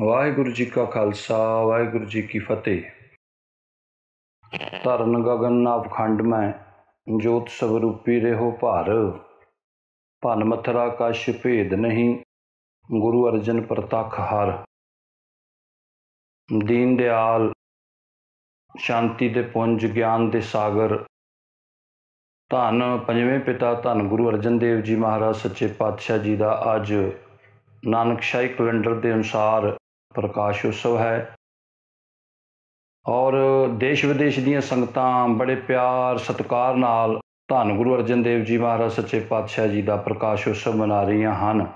ਵਾਹਿਗੁਰੂ ਜੀ ਕਾ ਖਾਲਸਾ, ਵਾਹਿਗੁਰੂ ਜੀ ਕੀ ਫਤਿਹ। ਧਰਨ ਗਗਨ ਨਾਭ ਖੰਡ ਮੈਂ, ਜੋਤ ਸਵਰੂਪੀ ਰਹੋ ਭਾਰ। ਭਨ ਮਥਰਾ ਕਛ ਭੇਦ ਨਹੀਂ, ਗੁਰੂ ਅਰਜਨ ਪ੍ਰਤੱਖ ਹਰ। ਦੀਨ ਦਿਆਲ, ਸ਼ਾਂਤੀ ਦੇ ਪੁੰਜ, ਗਿਆਨ ਦੇ ਸਾਗਰ। ਧੰਨ ਪੰਜਵੇਂ ਪਿਤਾ ਧੰਨ ਗੁਰੂ ਅਰਜਨ ਦੇਵ ਜੀ ਮਹਾਰਾਜ, ਸੱਚੇ ਪਾਤਸ਼ਾਹ ਜੀ ਦਾ ਅੱਜ। ਨਾਨਕਸ਼ਾਹੀ ਕੈਲੰਡਰ ਦੇ ਅਨੁਸਾਰ ਪ੍ਰਕਾਸ਼ ਉਤਸਵ ਹੈ। ਔਰ ਦੇਸ਼ ਵਿਦੇਸ਼ ਦੀਆਂ ਸੰਗਤਾਂ ਬੜੇ ਪਿਆਰ, ਸਤਿਕਾਰ ਨਾਲ ਧੰਨ ਗੁਰੂ ਅਰਜਨ ਦੇਵ ਜੀ ਮਹਾਰਾਜ, ਸੱਚੇ ਪਾਤਸ਼ਾਹ ਜੀ ਦਾ ਪ੍ਰਕਾਸ਼ ਉਤਸਵ ਮਨਾ ਰਹੀਆਂ ਹਨ।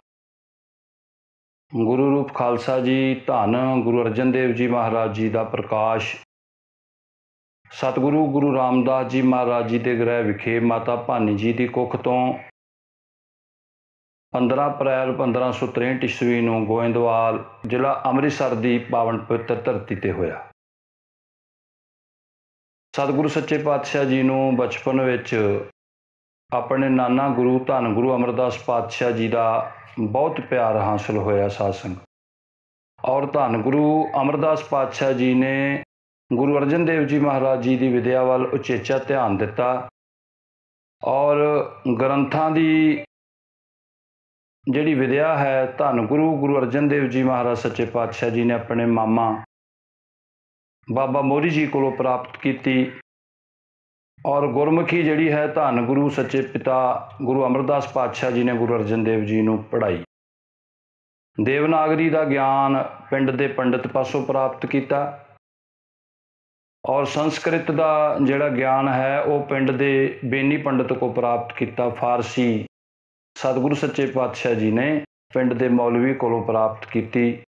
ਗੁਰੂ ਰੂਪ ਖਾਲਸਾ ਜੀ, ਧੰਨ ਗੁਰੂ ਅਰਜਨ ਦੇਵ ਜੀ ਮਹਾਰਾਜ ਜੀ ਦਾ ਪ੍ਰਕਾਸ਼। ਸਤਿਗੁਰੂ ਗੁਰੂ ਰਾਮਦਾਸ ਜੀ ਮਹਾਰਾਜ ਜੀ ਦੇ ਗ੍ਰਹਿ ਵਿਖੇ ਮਾਤਾ ਭਾਨੀ ਜੀ ਦੀ ਕੁੱਖ ਤੋਂ 15 ਅਪ੍ਰੈਲ 1563 ਈਸਵੀ ਨੂੰ ਗੋਇੰਦਵਾਲ ਜ਼ਿਲ੍ਹਾ ਅੰਮ੍ਰਿਤਸਰ ਦੀ ਪਾਵਨ ਪਵਿੱਤਰ ਧਰਤੀ ਤੇ ਹੋਇਆ। ਸਤਿਗੁਰੂ ਸੱਚੇ ਪਾਤਸ਼ਾਹ ਜੀ ਨੂੰ ਬਚਪਨ ਵਿੱਚ ਆਪਣੇ ਨਾਨਾ ਗੁਰੂ ਧੰਨ ਗੁਰੂ ਅਮਰਦਾਸ ਪਾਤਸ਼ਾਹ ਜੀ ਦਾ ਬਹੁਤ ਪਿਆਰ ਹਾਸਲ ਹੋਇਆ ਸਾਧ ਸੰਗਤ ਔਰ ਧੰਨ ਗੁਰੂ ਅਮਰਦਾਸ ਪਾਤਸ਼ਾਹ ਜੀ ਨੇ ਗੁਰੂ ਅਰਜਨ ਦੇਵ ਜੀ ਮਹਾਰਾਜ ਜੀ ਦੀ ਵਿਦਿਆ ਵੱਲ ਉਚੇਚਾ ਧਿਆਨ ਦਿੱਤਾ। ਔਰ ਗ੍ਰੰਥਾਂ ਦੀ ਜਿਹੜੀ ਵਿਦਿਆ ਹੈ, ਧੰਨ ਗੁਰੂ ਗੁਰੂ ਅਰਜਨ ਦੇਵ ਜੀ ਮਹਾਰਾਜ, ਸੱਚੇ ਪਾਤਸ਼ਾਹ ਜੀ ਨੇ ਆਪਣੇ ਮਾਮਾ ਬਾਬਾ ਮੋਰੀ ਜੀ ਕੋਲੋਂ ਪ੍ਰਾਪਤ ਕੀਤੀ ਔਰ ਗੁਰਮੁਖੀ ਜਿਹੜੀ ਹੈ, ਧੰਨ ਗੁਰੂ, ਸੱਚੇ ਪਿਤਾ ਗੁਰੂ ਅਮਰਦਾਸ ਪਾਤਸ਼ਾਹ ਜੀ ਨੇ ਗੁਰੂ ਅਰਜਨ ਦੇਵ ਜੀ ਨੂੰ ਪੜ੍ਹਾਈ। ਦੇਵਨਾਗਰੀ ਦਾ ਗਿਆਨ ਪਿੰਡ ਦੇ ਪੰਡਿਤ ਪਾਸੋਂ ਪ੍ਰਾਪਤ ਕੀਤਾ ਔਰ ਸੰਸਕ੍ਰਿਤ ਦਾ ਜਿਹੜਾ ਗਿਆਨ ਹੈ, ਉਹ ਪਿੰਡ ਦੇ ਬੇਨੀ ਪੰਡਿਤ ਕੋ ਪ੍ਰਾਪਤ ਕੀਤਾ, ਫਾਰਸੀ ਸਤਿਗੁਰੂ ਸੱਚੇ ਪਾਤਸ਼ਾਹ ਜੀ ਨੇ ਪਿੰਡ ਦੇ ਮੌਲਵੀ ਕੋਲੋਂ ਪ੍ਰਾਪਤ ਕੀਤੀ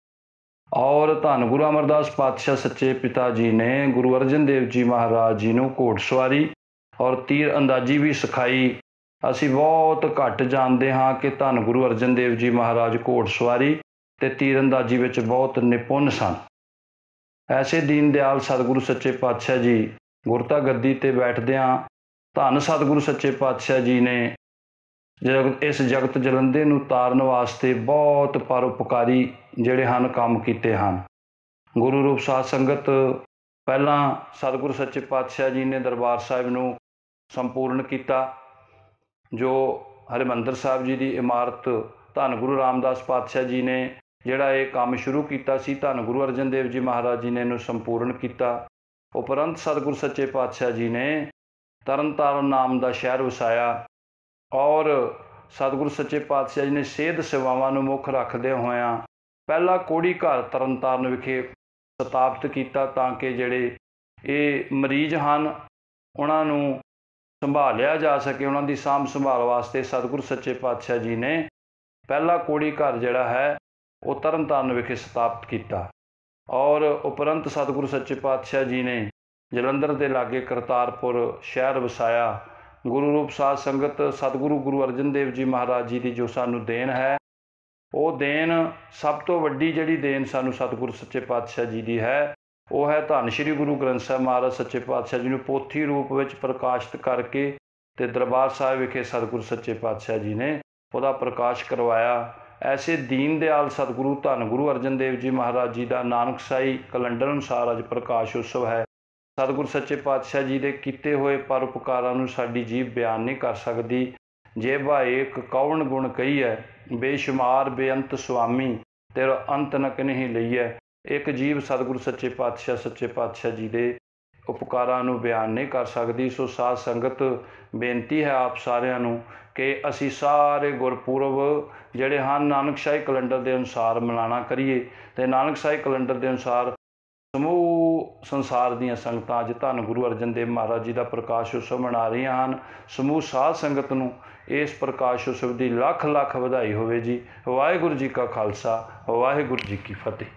ਔਰ ਧੰਨ ਗੁਰੂ ਅਮਰਦਾਸ ਪਾਤਸ਼ਾਹ ਸੱਚੇ ਪਿਤਾ ਜੀ ਨੇ ਗੁਰੂ ਅਰਜਨ ਦੇਵ ਜੀ ਮਹਾਰਾਜ ਜੀ ਨੂੰ ਘੋੜਸਵਾਰੀ ਔਰ ਤੀਰ ਅੰਦਾਜ਼ੀ ਵੀ ਸਿਖਾਈ। ਅਸੀਂ ਬਹੁਤ ਘੱਟ ਜਾਣਦੇ ਹਾਂ ਕਿ ਧੰਨ ਗੁਰੂ ਅਰਜਨ ਦੇਵ ਜੀ ਮਹਾਰਾਜ ਘੋੜਸਵਾਰੀ ਤੇ ਤੀਰ ਅੰਦਾਜ਼ੀ ਵਿੱਚ ਬਹੁਤ ਨਿਪੁੰਨ ਸਨ। ਐਸੇ ਦੀਨ ਦਿਆਲ ਸਤਿਗੁਰੂ ਸੱਚੇ ਪਾਤਸ਼ਾਹ ਜੀ ਗੁਰਤਾ ਗੱਦੀ ਤੇ ਬੈਠਦਿਆਂ ਧੰਨ ਸਤਿਗੁਰੂ ਸੱਚੇ ਪਾਤਸ਼ਾਹ ਜੀ ਨੇ ਜਗਤ ਇਸ ਜਗਤ ਜਲੰਦੇ ਨੂੰ ਤਾਰਨ ਵਾਸਤੇ ਬਹੁਤ ਪਰਉਪਕਾਰੀ ਜਿਹੜੇ ਹਨ, ਕੰਮ ਕੀਤੇ ਹਨ। ਗੁਰੂ ਰੂਪ ਸਾਧ ਸੰਗਤ ਪਹਿਲਾਂ ਸਤਿਗੁਰੂ ਸੱਚੇ ਪਾਤਸ਼ਾਹ ਜੀ ਨੇ ਦਰਬਾਰ ਸਾਹਿਬ ਨੂੰ ਸੰਪੂਰਨ ਕੀਤਾ, ਜੋ ਹਰਿਮੰਦਰ ਸਾਹਿਬ ਜੀ ਦੀ ਇਮਾਰਤ ਧੰਨ ਗੁਰੂ ਰਾਮਦਾਸ ਪਾਤਸ਼ਾਹ ਜੀ ਨੇ ਜਿਹੜਾ ਇਹ ਕੰਮ ਸ਼ੁਰੂ ਕੀਤਾ ਸੀ, ਧੰਨ ਗੁਰੂ ਅਰਜਨ ਦੇਵ ਜੀ ਮਹਾਰਾਜ ਜੀ ਨੇ ਇਹਨੂੰ ਸੰਪੂਰਨ ਕੀਤਾ। ਉਪਰੰਤ ਸਤਿਗੁਰੂ ਸੱਚੇ ਪਾਤਸ਼ਾਹ ਜੀ ਨੇ ਤਰਨਤਾਰਨ ਨਾਮ ਦਾ ਸ਼ਹਿਰ ਵਸਾਇਆ। ਔਰ ਸਤਿਗੁਰੂ ਸੱਚੇ ਪਾਤਸ਼ਾਹ ਜੀ ਨੇ ਸਿਹਤ ਸੇਵਾਵਾਂ ਨੂੰ ਮੁੱਖ ਰੱਖਦੇ ਹੋਇਆਂ ਪਹਿਲਾ ਕੋੜੀ ਘਰ ਤਰਨਤਾਰਨ ਵਿਖੇ ਸਥਾਪਿਤ ਕੀਤਾ ਤਾਂ ਕਿ ਜਿਹੜੇ ਇਹ ਮਰੀਜ਼ ਹਨ, ਉਹਨਾਂ ਨੂੰ ਸੰਭਾਲਿਆ ਜਾ ਸਕੇ, ਉਹਨਾਂ ਦੀ ਸਾਂਭ ਸੰਭਾਲ ਵਾਸਤੇ ਸਤਿਗੁਰੂ ਸੱਚੇ ਪਾਤਸ਼ਾਹ ਜੀ ਨੇ ਪਹਿਲਾ ਕੋੜੀ ਘਰ ਜਿਹੜਾ ਹੈ, ਉਹ ਤਰਨਤਾਰਨ ਵਿਖੇ ਸਥਾਪਿਤ ਕੀਤਾ। ਔਰ ਉਪਰੰਤ ਸਤਿਗੁਰੂ ਸੱਚੇ ਪਾਤਸ਼ਾਹ ਜੀ ਨੇ ਜਲੰਧਰ ਦੇ ਲਾਗੇ ਕਰਤਾਰਪੁਰ ਸ਼ਹਿਰ ਵਸਾਇਆ। ਗੁਰੂ ਰੂਪ ਸਾਧ ਸੰਗਤ ਸਤਿਗੁਰੂ ਗੁਰੂ ਅਰਜਨ ਦੇਵ ਜੀ ਮਹਾਰਾਜ ਜੀ ਦੀ ਜੋ ਸਾਨੂੰ ਦੇਣ ਹੈ, ਉਹ ਦੇਣ ਸਭ ਤੋਂ ਵੱਡੀ ਜਿਹੜੀ ਦੇਣ ਸਾਨੂੰ ਸਤਿਗੁਰੂ ਸੱਚੇ ਪਾਤਸ਼ਾਹ ਜੀ ਦੀ ਹੈ, ਉਹ ਹੈ ਧੰਨ ਸ਼੍ਰੀ ਗੁਰੂ ਗ੍ਰੰਥ ਸਾਹਿਬ ਮਹਾਰਾਜ ਸੱਚੇ ਪਾਤਸ਼ਾਹ ਜੀ ਨੂੰ ਪੋਥੀ ਰੂਪ ਵਿੱਚ ਪ੍ਰਕਾਸ਼ਿਤ ਕਰਕੇ ਤੇ ਦਰਬਾਰ ਸਾਹਿਬ ਵਿਖੇ ਸਤਿਗੁਰੂ ਸੱਚੇ ਪਾਤਸ਼ਾਹ ਜੀ ਨੇ ਉਹਦਾ ਪ੍ਰਕਾਸ਼ ਕਰਵਾਇਆ। ਐਸੇ ਦੀਨ ਦਿਆਲ ਸਤਿਗੁਰੂ ਧੰਨ ਗੁਰੂ ਅਰਜਨ ਦੇਵ ਜੀ ਮਹਾਰਾਜ ਜੀ ਦਾ ਨਾਨਕ ਨਾਨਕਸ਼ਾਹੀ ਕੈਲੰਡਰ ਅਨੁਸਾਰ ਅੱਜ ਪ੍ਰਕਾਸ਼ ਉਤਸਵ ਹੈ। ਸਤਿਗੁਰ ਸੱਚੇ ਪਾਤਸ਼ਾਹ ਜੀ ਦੇ ਕੀਤੇ ਹੋਏ ਪਰਉਪਕਾਰਾਂ ਨੂੰ ਸਾਡੀ ਜੀਭ ਬਿਆਨ ਨਹੀਂ ਕਰ ਸਕਦੀ। ਜੇ ਇੱਕ ਕੌਣ ਗੁਣ ਕਹੀ ਹੈ, ਬੇਸ਼ੁਮਾਰ, ਬੇਅੰਤ ਸੁਆਮੀ, ਤੇਰਾ ਅੰਤ ਨਕ ਨਹੀਂ ਲਈਐ। ਇੱਕ ਜੀਵ ਸਤਿਗੁਰ ਸੱਚੇ ਪਾਤਸ਼ਾਹ ਸੱਚੇ ਪਾਤਸ਼ਾਹ ਜੀ ਦੇ ਉਪਕਾਰਾਂ ਨੂੰ ਬਿਆਨ ਨਹੀਂ ਕਰ ਸਕਦੀ, ਸੋ ਸਾਧ ਸੰਗਤ ਬੇਨਤੀ ਹੈ ਆਪ ਸਾਰਿਆਂ ਨੂੰ ਕਿ ਅਸੀਂ ਸਾਰੇ ਗੁਰਪੁਰਬ ਜਿਹੜੇ ਹਨ ਨਾਨਕਸ਼ਾਹੀ ਕੈਲੰਡਰ ਦੇ ਅਨੁਸਾਰ ਮਨਾਣਾ ਕਰੀਏ ਤੇ ਨਾਨਕਸ਼ਾਹੀ ਕੈਲੰਡਰ ਦੇ ਅਨੁਸਾਰ ਸਮੂਹ ਸੰਸਾਰ ਦੀਆਂ ਸੰਗਤਾਂ ਅੱਜ ਧੰਨ ਗੁਰੂ ਅਰਜਨ ਦੇਵ ਮਹਾਰਾਜ ਜੀ ਦਾ ਪ੍ਰਕਾਸ਼ ਉਤਸਵ ਮਨਾ ਰਹੀਆਂ ਹਨ। ਸਮੂਹ ਸਾਧ ਸੰਗਤ ਨੂੰ ਇਸ ਪ੍ਰਕਾਸ਼ ਉਤਸਵ ਦੀ ਲੱਖ ਲੱਖ ਵਧਾਈ ਹੋਵੇ ਜੀ। ਵਾਹਿਗੁਰੂ ਜੀ ਕਾ ਖਾਲਸਾ, ਵਾਹਿਗੁਰੂ ਜੀ ਕੀ ਫਤਿਹ।